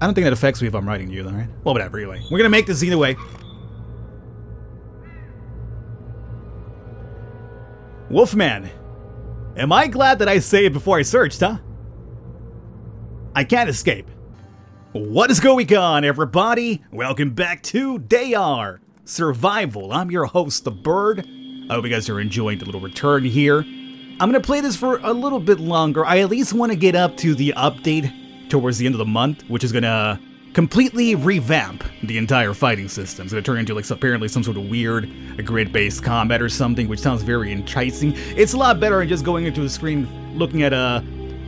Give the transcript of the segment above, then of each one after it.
I don't think that affects me if I'm writing you, though, right? Well, whatever, anyway. We're gonna make this either way. Wolfman. Am I glad that I saved before I searched, huh? I can't escape. What is going on, everybody? Welcome back to Day R Survival. I'm your host, The Bird. I hope you guys are enjoying the little return here. I'm gonna play this for a little bit longer. I at least want to get up to the update towards the end of the month, which is gonna completely revamp the entire fighting system. It's gonna turn into like apparently some sort of weird grid-based combat or something, which sounds very enticing. It's a lot better than just going into the screen looking at a,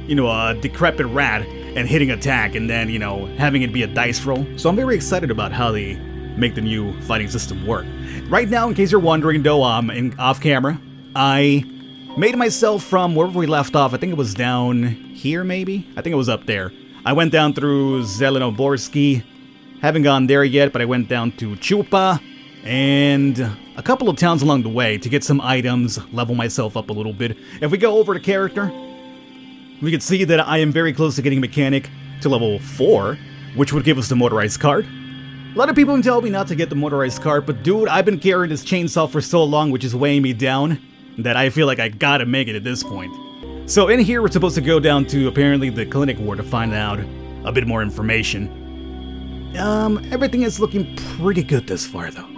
you know, a decrepit rat and hitting attack and then, you know, having it be a dice roll. So I'm very excited about how they make the new fighting system work. Right now, in case you're wondering, though, I'm um, in, off camera. I made myself from wherever we left off. I think it was down here, maybe? I think it was up there. I went down through Zelenoborski. Haven't gone there yet, but I went down to Chupa and a couple of towns along the way to get some items, level myself up a little bit. If we go over to character, we can see that I am very close to getting mechanic to level 4, which would give us the motorized cart. A lot of people tell me not to get the motorized cart, but dude, I've been carrying this chainsaw for so long, which is weighing me down, that I feel like I gotta make it at this point. So in here, we're supposed to go down to apparently the clinic ward to find out a bit more information. Um, everything is looking pretty good this far, though.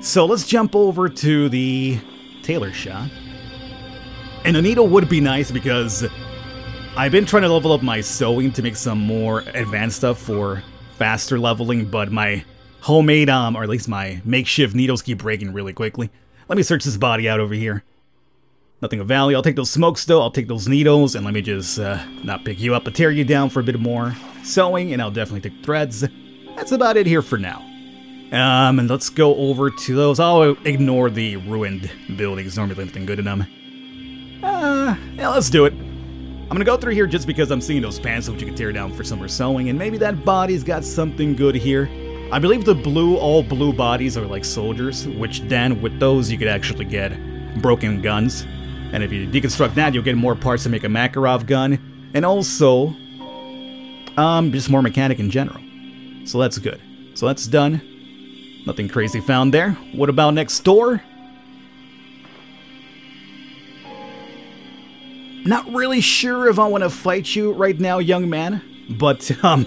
So let's jump over to the tailor shop. And a needle would be nice because I've been trying to level up my sewing to make some more advanced stuff for faster leveling, but my homemade, um, or at least my makeshift needles keep breaking really quickly. Let me search this body out over here. Nothing of value. I'll take those smokes though. I'll take those needles and let me just uh, not pick you up, but tear you down for a bit more sewing, and I'll definitely take threads. That's about it here for now. Um, and let's go over to those. I'll ignore the ruined buildings. Normally nothing good in them. Uh, yeah, let's do it. I'm gonna go through here just because I'm seeing those pants which you can tear down for summer sewing, and maybe that body's got something good here. I believe the blue, all blue bodies are like soldiers, which then with those you could actually get broken guns. And if you deconstruct that, you'll get more parts to make a Makarov gun, and also, um, just more mechanic in general. So that's good. So that's done. Nothing crazy found there. What about next door? Not really sure if I want to fight you right now, young man, but, um,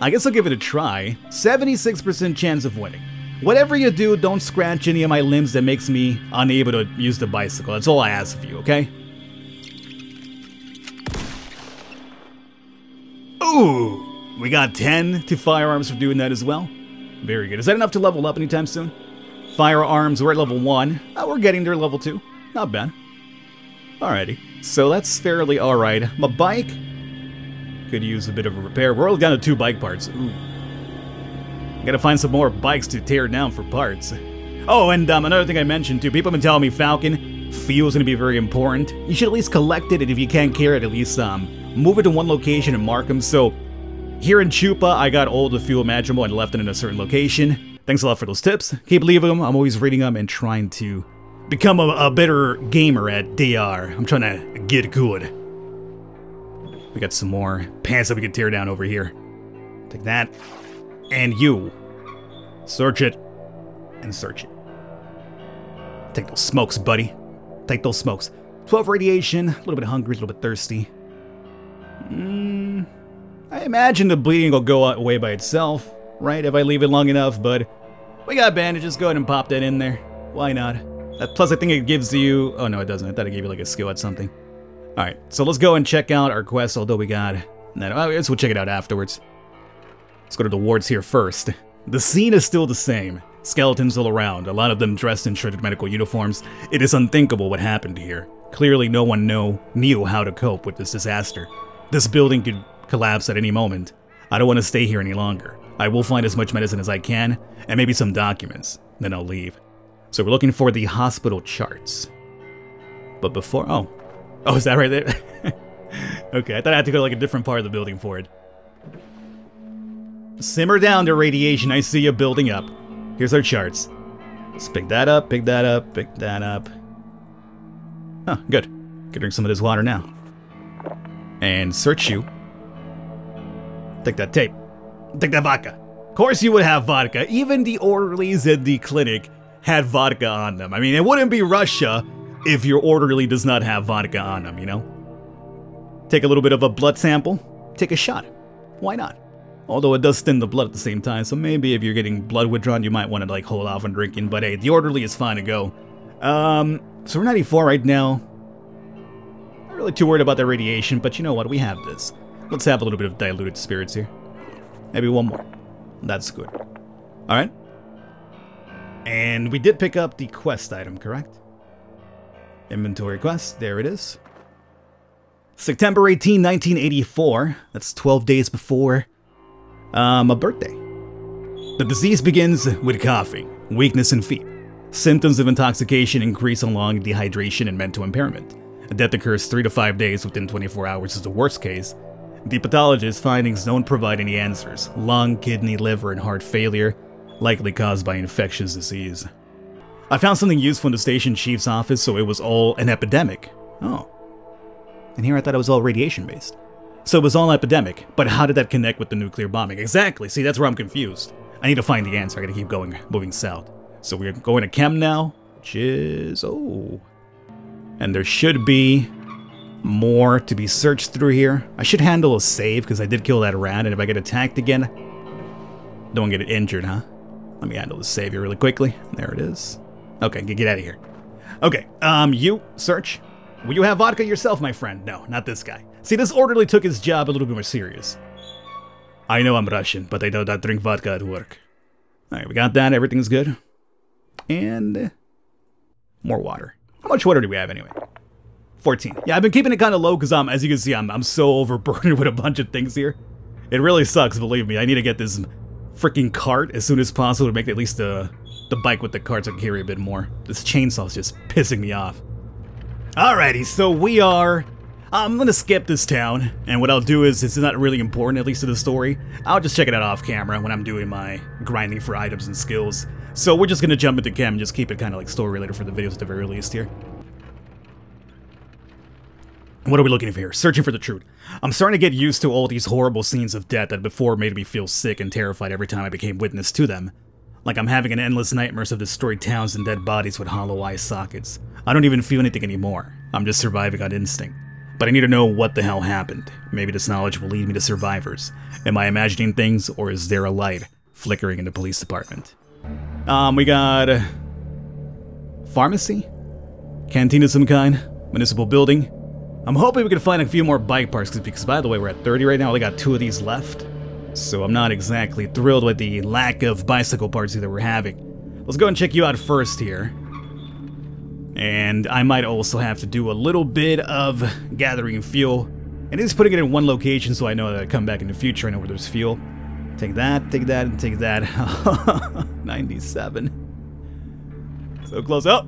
I guess I'll give it a try. 76% chance of winning. Whatever you do, don't scratch any of my limbs that makes me unable to use the bicycle. That's all I ask of you, okay? Ooh! We got 10 to firearms for doing that as well. Very good. Is that enough to level up anytime soon? Firearms, we're at level 1. Oh, we're getting there level 2. Not bad. Alrighty. So that's fairly alright. My bike could use a bit of a repair. We're only down to two bike parts. Ooh. Gotta find some more bikes to tear down for parts. Oh, and um, another thing I mentioned too, people have been telling me Falcon fuel is gonna be very important. You should at least collect it, and if you can't carry it, at least um, move it to one location and mark them. So here in Chupa, I got all the fuel imaginable and left it in a certain location. Thanks a lot for those tips. Keep leaving them. I'm always reading them and trying to become a, a better gamer at DR. I'm trying to get good. We got some more pants that we can tear down over here. Take that. And you. Search it. And search it. Take those smokes, buddy. Take those smokes. 12 radiation, a little bit hungry, a little bit thirsty. Mm, I imagine the bleeding will go away by itself, right, if I leave it long enough, but we got bandages, go ahead and pop that in there. Why not? Plus, I think it gives you... Oh, no, it doesn't. I thought it gave you, like, a skill at something. Alright, so let's go and check out our quest, although we got... I guess we'll check it out afterwards. Let's go to the wards here first. The scene is still the same. Skeletons all around, a lot of them dressed in shredded medical uniforms. It is unthinkable what happened here. Clearly no one know, knew how to cope with this disaster. This building could collapse at any moment. I don't want to stay here any longer. I will find as much medicine as I can, and maybe some documents. Then I'll leave. So we're looking for the hospital charts. But before... Oh. Oh, is that right there? okay, I thought I had to go to like a different part of the building for it. Simmer down to radiation, I see you building up. Here's our charts. Let's pick that up, pick that up, pick that up. Huh, good. Can drink some of this water now. And search you. Take that tape. Take that vodka. Of course you would have vodka. Even the orderlies at the clinic had vodka on them. I mean, it wouldn't be Russia if your orderly does not have vodka on them, you know? Take a little bit of a blood sample, take a shot. Why not? Although it does thin the blood at the same time, so maybe if you're getting blood withdrawn, you might want to like hold off on drinking. But hey, the orderly is fine to go. Um, so we're 94 right now. Not really too worried about the radiation, but you know what? We have this. Let's have a little bit of diluted spirits here. Maybe one more. That's good. All right. And we did pick up the quest item, correct? Inventory quest. There it is. September 18, 1984. That's 12 days before um, a birthday. The disease begins with coughing, weakness, and fever. Symptoms of intoxication increase along dehydration and mental impairment. Death occurs 3 to 5 days within 24 hours is the worst case. The pathologist's findings don't provide any answers. Lung, kidney, liver, and heart failure, likely caused by infectious disease. I found something useful in the station chief's office, so it was all an epidemic. Oh. And here I thought it was all radiation based. So it was all epidemic, but how did that connect with the nuclear bombing? Exactly, see, that's where I'm confused. I need to find the answer, I gotta keep going, moving south. So we're going to Kem now, which is, oh. And there should be more to be searched through here. I should handle a save, because I did kill that rat, and if I get attacked again, don't get it injured, huh? Let me handle the save here really quickly. There it is. Okay, get out of here. Okay, um, you, search. Will you have vodka yourself, my friend? No, not this guy. See, this orderly took his job a little bit more serious. I know I'm Russian, but I know not drink vodka at work. Alright, we got that. Everything's good. And more water. How much water do we have anyway? 14. Yeah, I've been keeping it kind of low because, um, as you can see, I'm, I'm so overburdened with a bunch of things here. It really sucks, believe me. I need to get this freaking cart as soon as possible to make at least the, the bike with the cart so I can carry a bit more. This chainsaw's just pissing me off. Alrighty, so we are... I'm gonna skip this town, and what I'll do is, it's not really important, at least to the story. I'll just check it out off camera when I'm doing my grinding for items and skills. So we're just gonna jump into Kem and just keep it kind of like story related for the videos at the very least here. What are we looking for here? Searching for the truth. I'm starting to get used to all these horrible scenes of death that before made me feel sick and terrified every time I became witness to them. Like I'm having an endless nightmares of destroyed towns and dead bodies with hollow eye sockets. I don't even feel anything anymore. I'm just surviving on instinct. But I need to know what the hell happened. Maybe this knowledge will lead me to survivors. Am I imagining things, or is there a light flickering in the police department? Um, we got... Pharmacy? Canteen of some kind? Municipal building? I'm hoping we can find a few more bike parts, because by the way, we're at 30 right now, only got two of these left. So I'm not exactly thrilled with the lack of bicycle parts that we're having. Let's go and check you out first here. And I might also have to do a little bit of gathering fuel. And just putting it in one location so I know that I come back in the future, I know where there's fuel. Take that, take that, and take that. 97. So close up.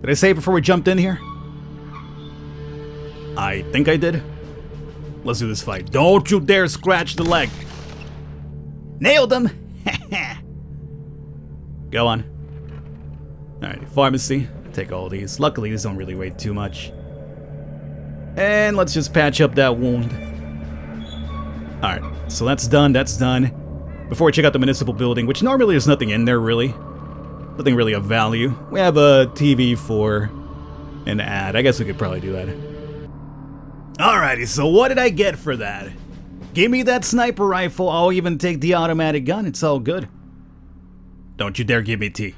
Did I say before we jumped in here? I think I did. Let's do this fight. Don't you dare scratch the leg. Nailed him. Go on. Alright, pharmacy. Take all these. Luckily, these don't really weigh too much. And let's just patch up that wound. Alright, so that's done, that's done. Before we check out the municipal building, which normally there's nothing in there, really. Nothing really of value. We have a TV for an ad. I guess we could probably do that. Alrighty, so what did I get for that? Give me that sniper rifle, I'll even take the automatic gun, it's all good. Don't you dare give me tea.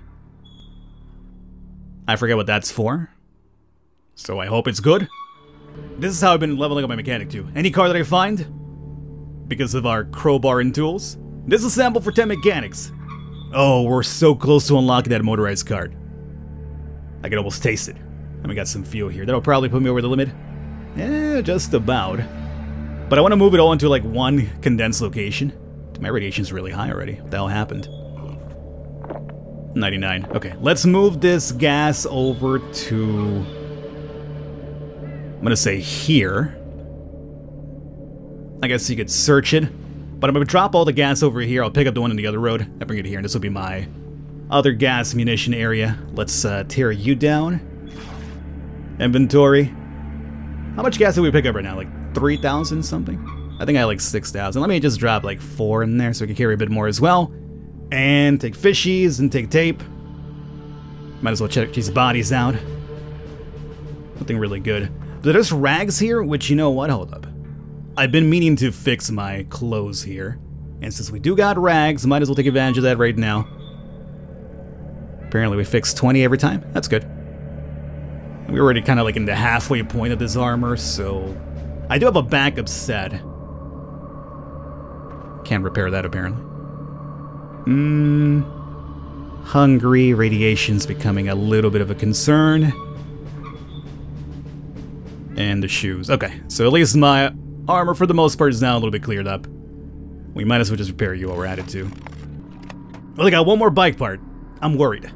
I forget what that's for. So I hope it's good. This is how I've been leveling up my mechanic too. Any car that I find, because of our crowbar and tools, This is sample for 10 mechanics. Oh, we're so close to unlocking that motorized cart. I can almost taste it. And we got some fuel here. That'll probably put me over the limit. Yeah, just about. But I want to move it all into like one condensed location. My radiation's really high already. What the hell happened? 99. Okay, let's move this gas over to... I'm gonna say here. I guess you could search it. But I'm gonna drop all the gas over here. I'll pick up the one on the other road. I bring it here, and this will be my other gas munition area. Let's uh, tear you down. Inventory. How much gas did we pick up right now? Like 3,000 something? I think I like 6,000. Let me just drop like 4 in there so we can carry a bit more as well. And take fishies and take tape. Might as well check these bodies out. Nothing really good. There's rags here, which you know what? Hold up. I've been meaning to fix my clothes here. And since we do got rags, might as well take advantage of that right now. Apparently we fix 20 every time. That's good. We're already kind of like in the halfway point of this armor, so... I do have a backup set. Can't repair that, apparently. Mmm... Hungry, radiation's becoming a little bit of a concern. And the shoes. Okay, so at least my armor, for the most part, is now a little bit cleared up. We might as well just repair you while we're at it, too. Well, I got one more bike part. I'm worried.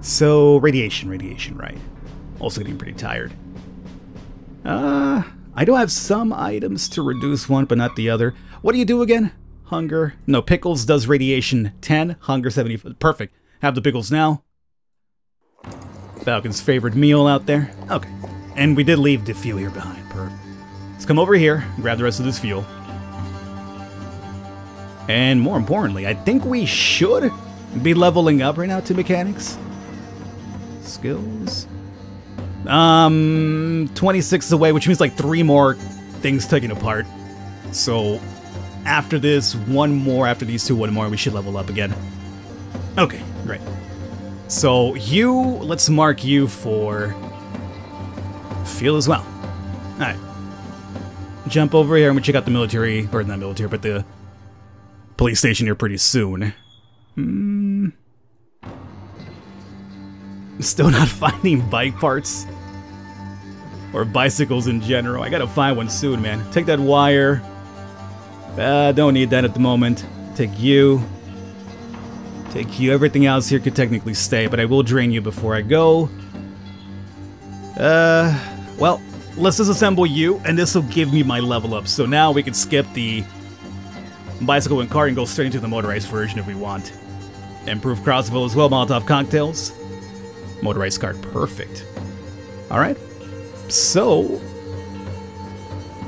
So, radiation, radiation, right. Also getting pretty tired. Uh, I do have some items to reduce one, but not the other. What do you do again? Hunger. No, pickles does radiation 10, hunger 70. Perfect. Have the pickles now. Falcon's favorite meal out there. Okay. And we did leave the fuel here behind. Perfect. Let's come over here, grab the rest of this fuel. And more importantly, I think we should be leveling up right now to mechanics. Skills. Um, 26 away, which means like three more things taken apart. So after this, one more, after these two, one more, we should level up again. Okay, great. So you, let's mark you for feel as well. Alright. Jump over here and we check out the military, or not military, but the police station here pretty soon. Hmm. Still not finding bike parts. Or bicycles in general. I gotta find one soon, man. Take that wire. Uh, don't need that at the moment. Take you. Take you. Everything else here could technically stay, but I will drain you before I go. Uh, well, let's disassemble you, and this will give me my level up. So now we can skip the bicycle and car and go straight into the motorized version if we want. Improved crossbow as well, Molotov cocktails. Motorized cart, perfect. Alright. So,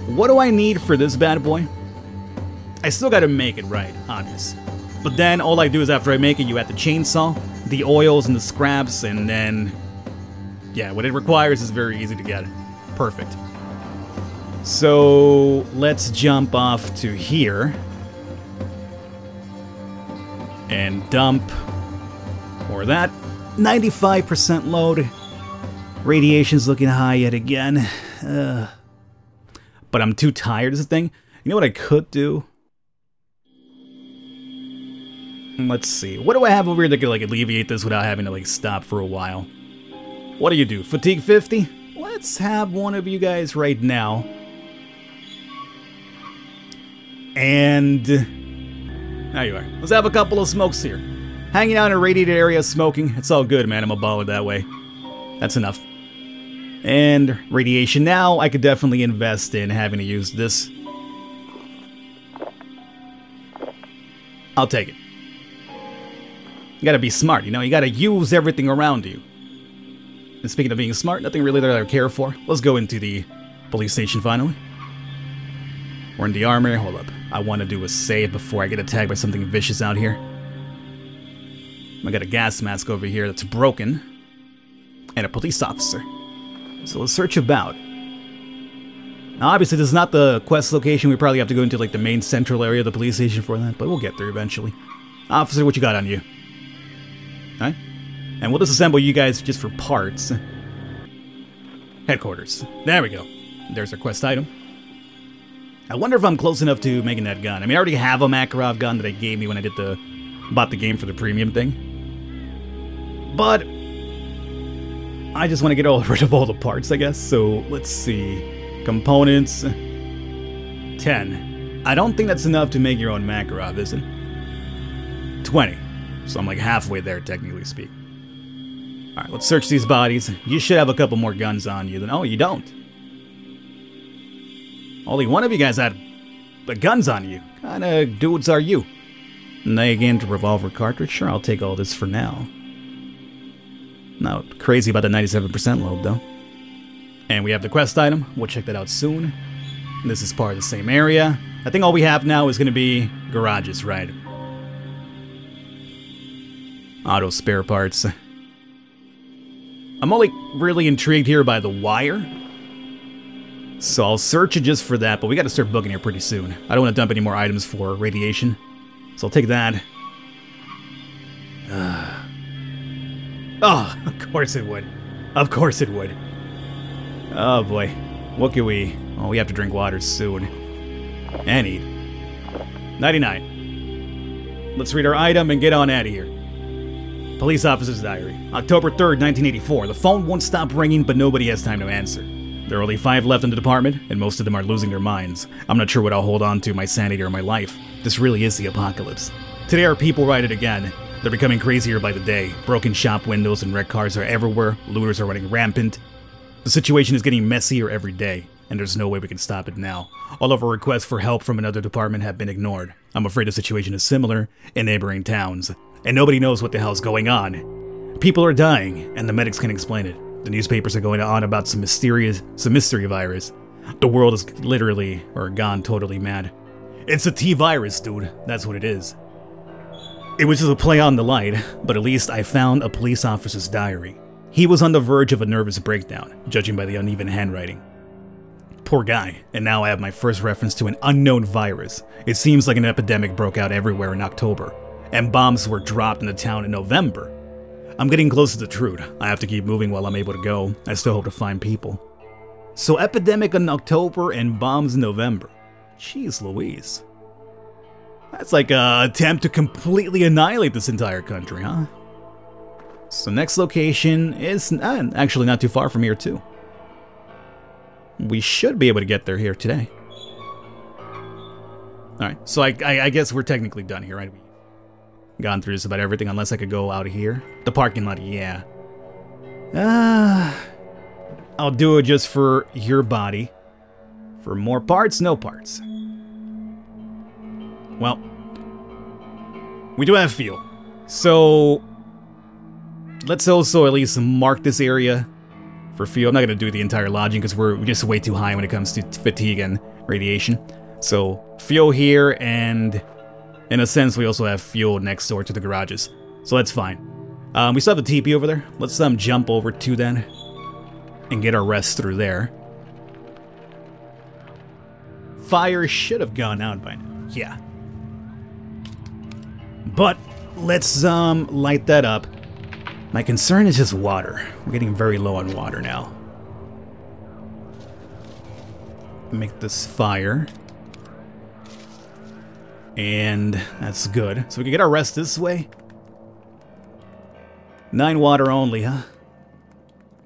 what do I need for this bad boy? I still gotta make it right, obvious. But then all I do is after I make it, you add the chainsaw, the oils and the scraps, and then... Yeah, what it requires is very easy to get. Perfect. So, let's jump off to here. And dump... Or that. 95% load. Radiation's looking high yet again. Uh, but I'm too tired is the thing. You know what I could do? Let's see. What do I have over here that could like alleviate this without having to like stop for a while? What do you do? Fatigue 50? Let's have one of you guys right now. And there you are. Let's have a couple of smokes here. Hanging out in a radiated area, smoking. It's all good, man. I'm a baller that way. That's enough. And radiation now, I could definitely invest in having to use this. I'll take it. You gotta be smart, you know? You gotta use everything around you. And speaking of being smart, nothing really that I care for. Let's go into the police station finally. We're in the armory. Hold up. I want to do a save before I get attacked by something vicious out here. I got a gas mask over here that's broken. And a police officer. So let's search about. Now obviously this is not the quest location. We probably have to go into like the main central area of the police station for that. But we'll get there eventually. Officer, what you got on you? Alright. And we'll disassemble you guys just for parts. Headquarters. There we go. There's our quest item. I wonder if I'm close enough to making that gun. I mean, I already have a Makarov gun that I gave me when I did the bought the game for the premium thing. But I just want to get all rid of all the parts, I guess. So let's see. Components. 10. I don't think that's enough to make your own Makarov, is it? 20. So I'm like halfway there, technically speaking. Alright, let's search these bodies. You should have a couple more guns on you. Then Oh, you don't. Only one of you guys had the guns on you. Kind of dudes are you? To revolver cartridge. Sure, I'll take all this for now. Not crazy about the 97% load, though. And we have the quest item. We'll check that out soon. This is part of the same area. I think all we have now is going to be garages, right? Auto spare parts. I'm only really intrigued here by the wire. So I'll search it just for that, but we gotta start booking here pretty soon. I don't want to dump any more items for radiation. So I'll take that. Uh. Oh, of course it would. Of course it would. Oh boy. What can we... Oh, we have to drink water soon. And eat. 99. Let's read our item and get on out of here. Police officer's diary. October 3rd, 1984. The phone won't stop ringing, but nobody has time to answer. There are only five left in the department, and most of them are losing their minds. I'm not sure what I'll hold on to, my sanity or my life. This really is the apocalypse. Today our people ride it again. They're becoming crazier by the day. Broken shop windows and wrecked cars are everywhere. Looters are running rampant. The situation is getting messier every day, and there's no way we can stop it now. All of our requests for help from another department have been ignored. I'm afraid the situation is similar in neighboring towns and nobody knows what the hell's going on. People are dying, and the medics can't explain it. The newspapers are going on about some mysterious, some mystery virus. The world is literally, or gone totally mad. It's a T virus, dude. That's what it is. It was just a play on the light, but at least I found a police officer's diary. He was on the verge of a nervous breakdown, judging by the uneven handwriting. Poor guy, and now I have my first reference to an unknown virus. It seems like an epidemic broke out everywhere in October and bombs were dropped in the town in November. I'm getting close to the truth. I have to keep moving while I'm able to go. I still hope to find people. So epidemic in October and bombs in November. Jeez Louise. That's like a attempt to completely annihilate this entire country, huh? So next location is uh, actually not too far from here too. We should be able to get there here today. Alright, so I, I, I guess we're technically done here, right? Gone through just about everything unless I could go out here. The parking lot, yeah. Ah, uh, I'll do it just for your body. For more parts, no parts. Well, we do have fuel. So, let's also at least mark this area for fuel. I'm not going to do the entire lodging because we're just way too high when it comes to fatigue and radiation. So, fuel here and in a sense, we also have fuel next door to the garages, so that's fine. Um, we still have the TP over there. Let's um, jump over to then and get our rest through there. Fire should have gone out by now. Yeah. But let's um light that up. My concern is just water. We're getting very low on water now. Make this fire. And that's good. So we can get our rest this way. Nine water only, huh?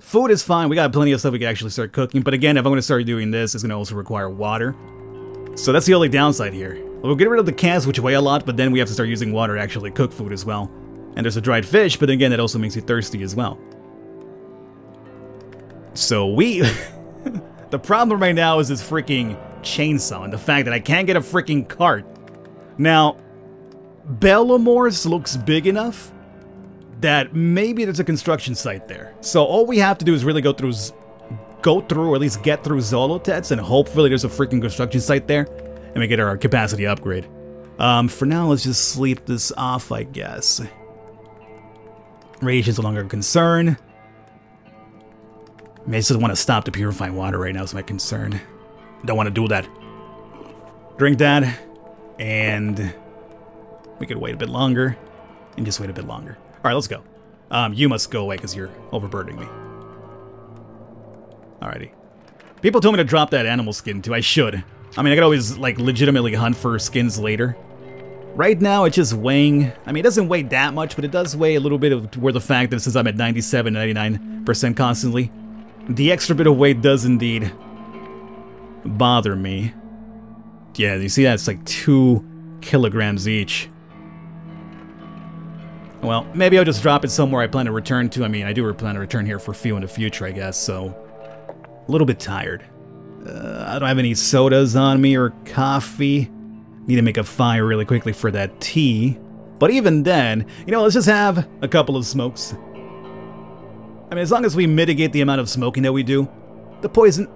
Food is fine. We got plenty of stuff we can actually start cooking. But again, if I'm going to start doing this, it's going to also require water. So that's the only downside here. We'll get rid of the cans, which weigh a lot, but then we have to start using water to actually cook food as well. And there's a dried fish, but again, that also makes you thirsty as well. So we... the problem right now is this freaking chainsaw and the fact that I can't get a freaking cart now, Belomorsk looks big enough that maybe there's a construction site there. So all we have to do is really go through, go through, or at least get through Zolotets, and hopefully there's a freaking construction site there, and we get our capacity upgrade. Um, for now, let's just sleep this off, I guess. Radiation's no longer a concern. I, I just want to stop the purifying water right now is my concern. Don't want to do that. Drink that. And we could wait a bit longer and just wait a bit longer. All right, let's go. Um, you must go away because you're overburdening me. Alrighty. People told me to drop that animal skin too. I should. I mean, I could always, like, legitimately hunt for skins later. Right now, it's just weighing... I mean, it doesn't weigh that much, but it does weigh a little bit of where the fact that since I'm at 97, 99% constantly, the extra bit of weight does indeed bother me. Yeah, you see that's like two kilograms each. Well, maybe I'll just drop it somewhere I plan to return to. I mean, I do plan to return here for fuel in the future, I guess, so... A little bit tired. Uh, I don't have any sodas on me or coffee. Need to make a fire really quickly for that tea. But even then, you know, let's just have a couple of smokes. I mean, as long as we mitigate the amount of smoking that we do, the poison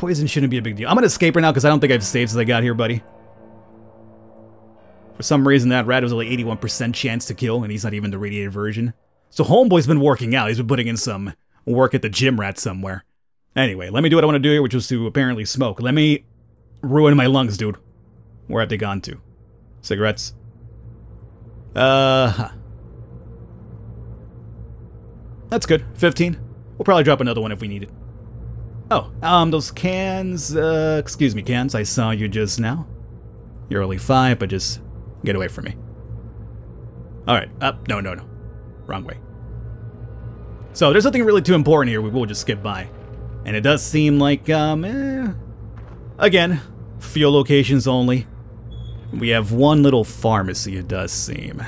poison shouldn't be a big deal. I'm gonna escape right now because I don't think I've saved since I got here, buddy. For some reason, that rat was only 81% chance to kill, and he's not even the radiated version. So Homeboy's been working out. He's been putting in some work at the gym rat somewhere. Anyway, let me do what I want to do here, which was to apparently smoke. Let me ruin my lungs, dude. Where have they gone to? Cigarettes. Uh, huh. That's good. 15. We'll probably drop another one if we need it. Oh, um, those cans, uh, excuse me, cans, I saw you just now. You're only five, but just get away from me. Alright, up, no, no, no. Wrong way. So, there's nothing really too important here, we will just skip by. And it does seem like, um, eh, Again, few locations only. We have one little pharmacy, it does seem.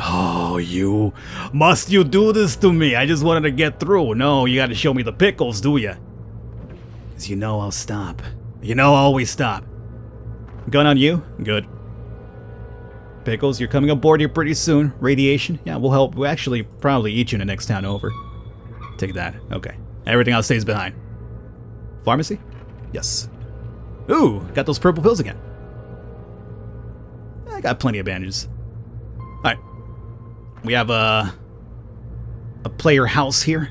Oh, you. Must you do this to me? I just wanted to get through. No, you gotta show me the pickles, do ya? Because you know I'll stop. You know I'll always stop. Gun on you? Good. Pickles, you're coming aboard here pretty soon. Radiation? Yeah, we'll help. We'll actually probably eat you in the next town over. Take that. Okay. Everything else stays behind. Pharmacy? Yes. Ooh, got those purple pills again. I got plenty of bandages. Alright. We have a, a player house here.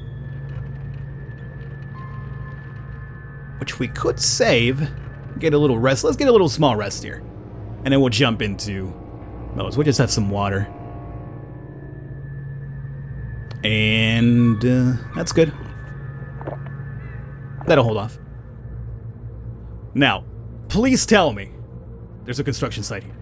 Which we could save. Get a little rest. Let's get a little small rest here. And then we'll jump into those. We'll just have some water. And uh, that's good. That'll hold off. Now, please tell me there's a construction site here.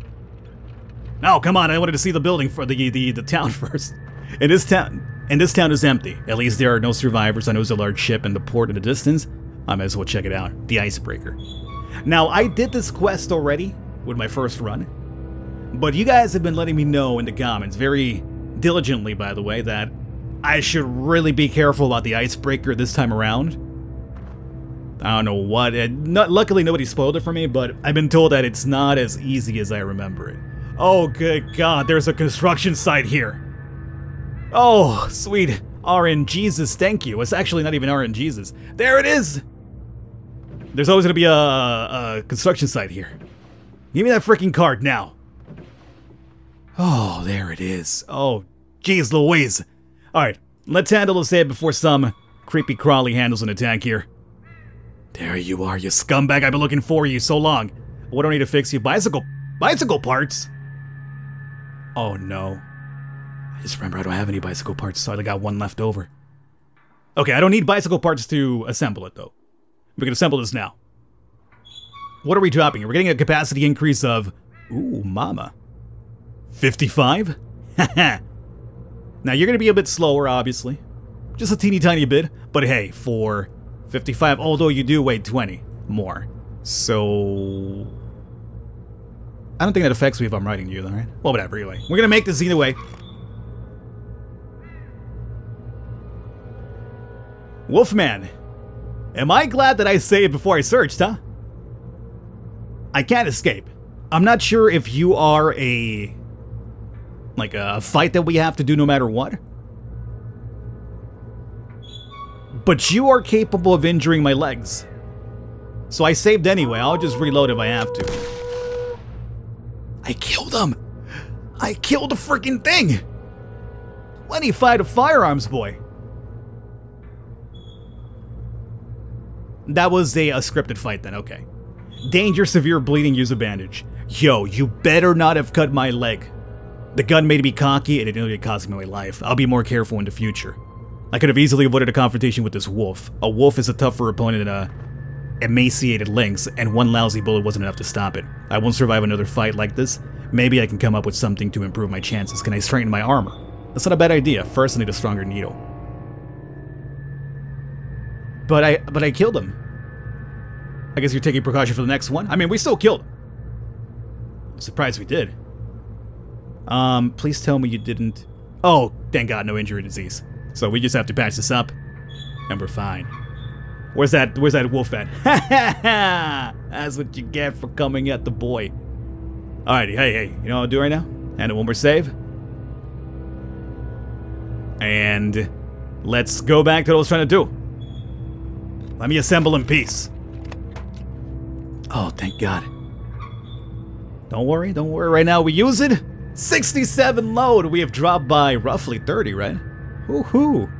No, come on, I wanted to see the building for the, the, the town first. In this town, and this town is empty. At least there are no survivors. I know there's a large ship in the port in the distance. I might as well check it out. The icebreaker. Now, I did this quest already with my first run. But you guys have been letting me know in the comments, very diligently by the way, that I should really be careful about the icebreaker this time around. I don't know what. Not, luckily, nobody spoiled it for me, but I've been told that it's not as easy as I remember it. Oh, good God, there's a construction site here. Oh, sweet RNGesus, thank you. It's actually not even RNGesus. There it is! There's always gonna be a, a construction site here. Give me that freaking card now. Oh, there it is. Oh, jeez Louise. Alright, let's handle this head before some creepy crawly handles an attack here. There you are, you scumbag. I've been looking for you so long. What do I need to fix you? Bicycle... Bicycle parts? Oh, no. I just remember I don't have any bicycle parts, so I got one left over. Okay, I don't need bicycle parts to assemble it, though. We can assemble this now. What are we dropping? We're getting a capacity increase of... Ooh, mama. 55? Haha. now, you're going to be a bit slower, obviously. Just a teeny tiny bit. But hey, for 55, although you do weigh 20 more. So... I don't think that affects me if I'm riding you, though, right? Well, whatever, anyway. We're gonna make this either way. Wolfman, am I glad that I saved before I searched, huh? I can't escape. I'm not sure if you are a... Like a fight that we have to do no matter what. But you are capable of injuring my legs. So I saved anyway. I'll just reload if I have to. I killed him! I killed a freaking thing! When he fight a firearms boy. That was a, a scripted fight then, okay. Danger, severe bleeding, use a bandage. Yo, you better not have cut my leg. The gun made me cocky and it nearly cost me my life. I'll be more careful in the future. I could have easily avoided a confrontation with this wolf. A wolf is a tougher opponent than a emaciated lynx, and one lousy bullet wasn't enough to stop it. I won't survive another fight like this. Maybe I can come up with something to improve my chances. Can I strengthen my armor? That's not a bad idea. First, I need a stronger needle. But I, but I killed him. I guess you're taking precaution for the next one? I mean, we still killed. I'm surprised we did. Um, please tell me you didn't... Oh, thank God, no injury disease. So we just have to patch this up, and we're fine. Where's that, where's that wolf at? Ha ha ha! That's what you get for coming at the boy. Alrighty, hey, hey, you know what I'll do right now? And one more save. And let's go back to what I was trying to do. Let me assemble in peace. Oh, thank God. Don't worry, don't worry. Right now we use it. 67 load. We have dropped by roughly 30, right? Woohoo.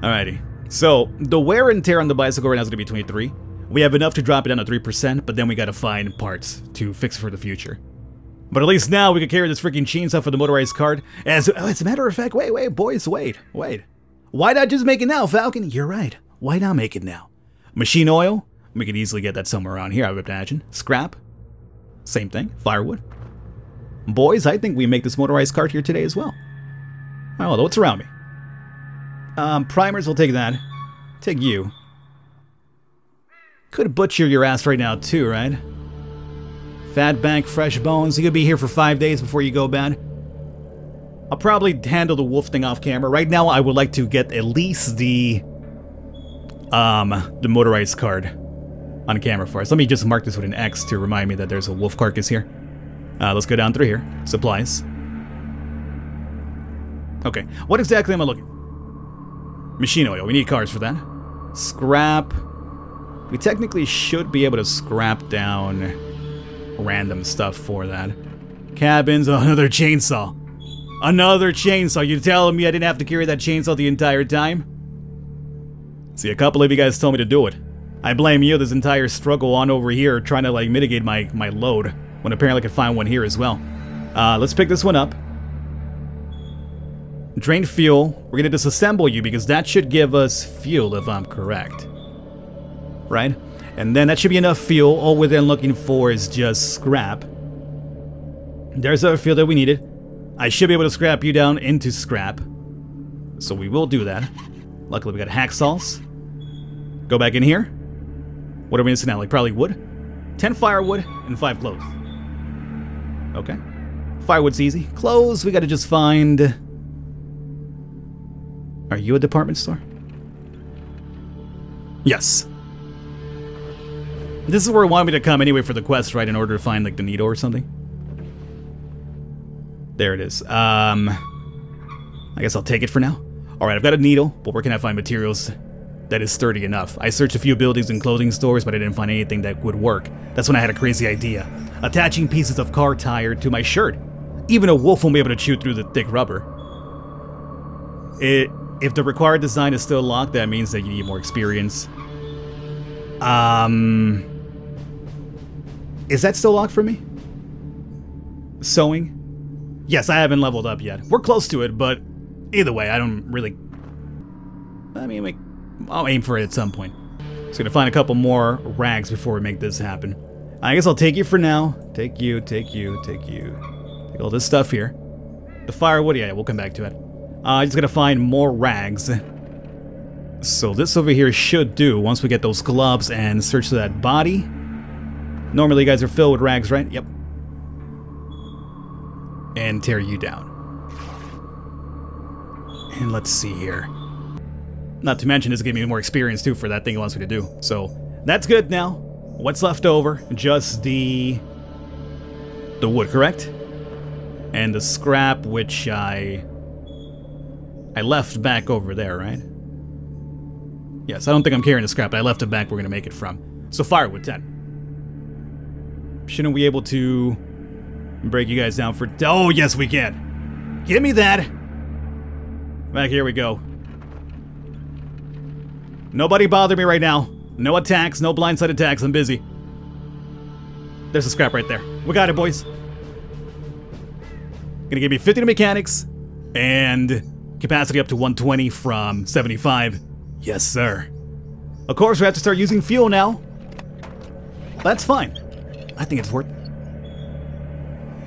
Alrighty. So, the wear and tear on the bicycle right now is going to be 23. We have enough to drop it down to 3%, but then we gotta find parts to fix for the future. But at least now we can carry this freaking chainsaw for the motorized cart. As, oh, as a matter of fact, wait, wait, boys, wait, wait. Why not just make it now, Falcon? You're right. Why not make it now? Machine oil? We could easily get that somewhere around here, I would imagine. Scrap? Same thing. Firewood? Boys, I think we make this motorized cart here today as well. Oh, what's around me? Um, primers, we'll take that. Take you. Could butcher your ass right now too, right? Fat bank, fresh bones. You could be here for five days before you go bad. I'll probably handle the wolf thing off camera. Right now, I would like to get at least the um the motorized card on camera for us. Let me just mark this with an X to remind me that there's a wolf carcass here. Uh, let's go down through here. Supplies. Okay, what exactly am I looking? Machine oil. We need cars for that. Scrap. We technically should be able to scrap down random stuff for that. Cabins, another chainsaw. Another chainsaw. You telling me I didn't have to carry that chainsaw the entire time? See, a couple of you guys told me to do it. I blame you this entire struggle on over here trying to like mitigate my, my load when apparently I could find one here as well. Uh, let's pick this one up. Drain fuel. We're gonna disassemble you because that should give us fuel if I'm correct right? And then that should be enough fuel. All we're then looking for is just scrap. There's our fuel that we needed. I should be able to scrap you down into scrap. So we will do that. Luckily we got hacksaws. Go back in here. What are we missing now? Like probably wood? 10 firewood and 5 clothes. Okay. Firewood's easy. Clothes, we gotta just find... Are you a department store? Yes. This is where it wanted me to come anyway for the quest, right? In order to find, like, the needle or something. There it is. Um, I guess I'll take it for now. Alright, I've got a needle, but where can I find materials that is sturdy enough? I searched a few buildings and clothing stores, but I didn't find anything that would work. That's when I had a crazy idea. Attaching pieces of car tire to my shirt. Even a wolf won't be able to chew through the thick rubber. It, if the required design is still locked, that means that you need more experience. Um... Is that still locked for me? Sewing? Yes, I haven't leveled up yet. We're close to it, but either way, I don't really... I mean, I'll aim for it at some point. Just gonna find a couple more rags before we make this happen. I guess I'll take you for now. Take you, take you, take you. Take all this stuff here. The firewood, yeah, we'll come back to it. Uh, just gotta find more rags. So this over here should do once we get those gloves and search that body. Normally you guys are filled with rags, right? Yep. And tear you down. And let's see here. Not to mention, this gave me more experience too for that thing it wants me to do. So, that's good now. What's left over? Just the... The wood, correct? And the scrap, which I... I left back over there, right? Yes, I don't think I'm carrying the scrap, but I left it back we're to make it from. So firewood, 10. Shouldn't we be able to break you guys down for... Oh, yes, we can. Give me that. Back here we go. Nobody bother me right now. No attacks, no blindside attacks. I'm busy. There's a scrap right there. We got it, boys. Gonna give me 50 to mechanics and capacity up to 120 from 75. Yes, sir. Of course, we have to start using fuel now. That's fine. I think it's worth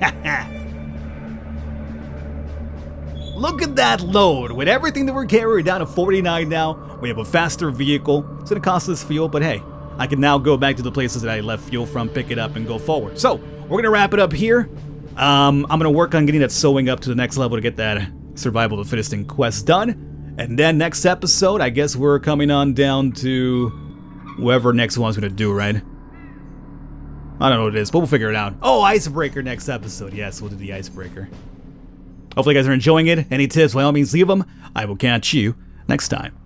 Look at that load. With everything that we're carrying down to 49 now, we have a faster vehicle. It's going to cost us fuel, but hey, I can now go back to the places that I left fuel from, pick it up, and go forward. So, we're going to wrap it up here. Um, I'm going to work on getting that sewing up to the next level to get that survival of the fittest in quest done. And then next episode, I guess we're coming on down to whoever next one's to do, right? I don't know what it is, but we'll figure it out. Oh, icebreaker next episode. Yes, we'll do the icebreaker. Hopefully you guys are enjoying it. Any tips, by all means, leave them. I will catch you next time.